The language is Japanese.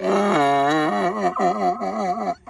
ああ。